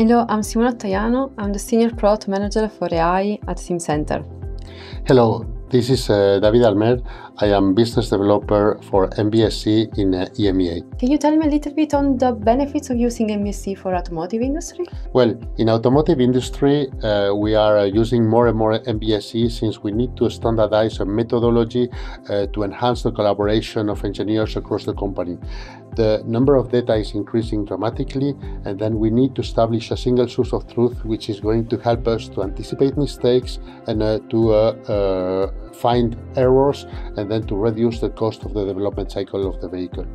Hello, I'm Simona Ottaiano. I'm the Senior Product Manager for AI at SimCenter. Hello, this is uh, David Almer. I am business developer for MBSE in uh, EMEA. Can you tell me a little bit on the benefits of using MBSE for automotive industry? Well, in automotive industry, uh, we are uh, using more and more MBSE since we need to standardize a methodology uh, to enhance the collaboration of engineers across the company. The number of data is increasing dramatically, and then we need to establish a single source of truth which is going to help us to anticipate mistakes and uh, to find errors and then to reduce the cost of the development cycle of the vehicle.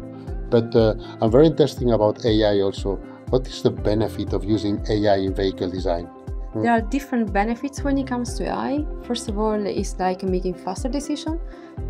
But uh, I'm very interested about AI also. What is the benefit of using AI in vehicle design? Hmm. There are different benefits when it comes to AI. First of all, it's like making faster decisions,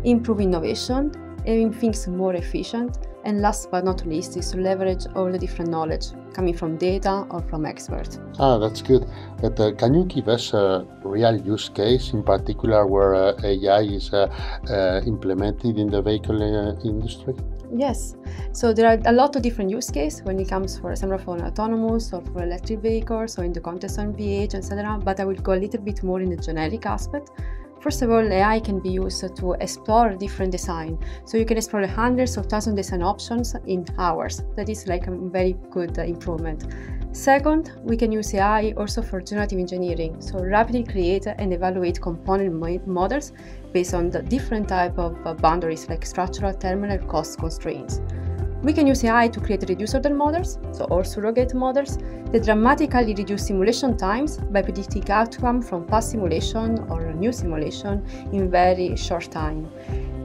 improve innovation, making things more efficient, and last but not least is to leverage all the different knowledge coming from data or from experts. Ah, that's good. But uh, can you give us a real use case in particular where uh, AI is uh, uh, implemented in the vehicle uh, industry? Yes, so there are a lot of different use cases when it comes, for example, for autonomous or for electric vehicles or in the context of NVH, etc. But I will go a little bit more in the generic aspect. First of all, AI can be used to explore different design. So you can explore hundreds of thousands of design options in hours. That is like a very good improvement. Second, we can use AI also for generative engineering, so rapidly create and evaluate component models based on the different type of uh, boundaries like structural, thermal, cost constraints. We can use AI to create reduced order models, so or surrogate models, that dramatically reduce simulation times by predicting outcome from past simulation or new simulation in very short time.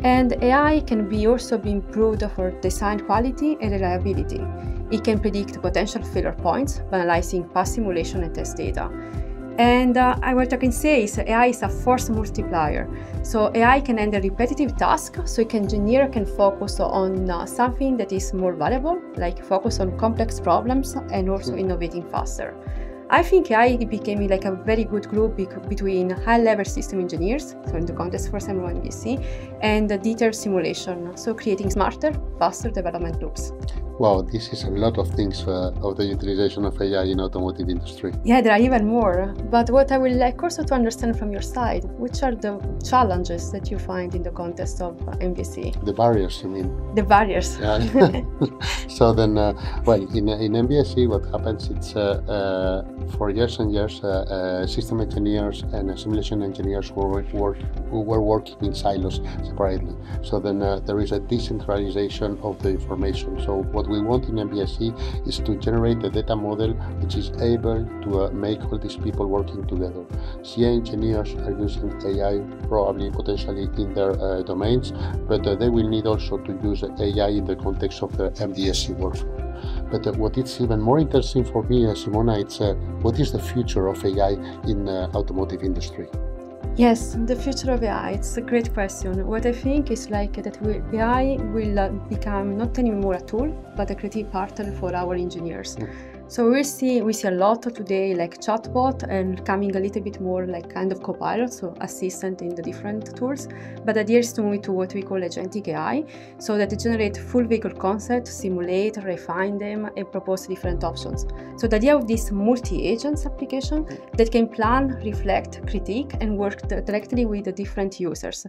And AI can be also be improved for design quality and reliability. It can predict potential failure points by analyzing past simulation and test data. And uh, what I can say is AI is a force multiplier. So AI can handle repetitive tasks, so can engineer can focus on uh, something that is more valuable, like focus on complex problems and also innovating faster. I think AI became like a very good group between high-level system engineers, so in the context for MBSE, and detailed simulation, so creating smarter, faster development loops. Wow, this is a lot of things uh, of the utilization of AI in automotive industry. Yeah, there are even more. But what I would like also to understand from your side, which are the challenges that you find in the context of uh, MBSE? The barriers, you mean? The barriers. Yeah. so then, uh, well, in, in MBSE, what happens, it's uh, uh, for years and years, uh, system engineers and simulation engineers who were, work, who were working in silos separately. So then there is a decentralization of the information. So what we want in MBSE is to generate a data model which is able to uh, make all these people working together. CAE engineers are using AI probably potentially in their uh, domains, but uh, they will need also to use AI in the context of the MBSE workflow. But uh, what is even more interesting for me, uh, Simona, it's uh, what is the future of AI in automotive industry? Yes, the future of AI, it's a great question. What I think is like that AI will uh, become not anymore a tool, but a creative partner for our engineers. Mm. So we see we see a lot today like chatbot and coming a little bit more like kind of copilot, so assistant in the different tools. But the idea is to move to what we call agentic AI, so that they generate full vehicle concept, simulate, refine them, and propose different options. So the idea of this multi-agents application that can plan, reflect, critique, and work directly with the different users.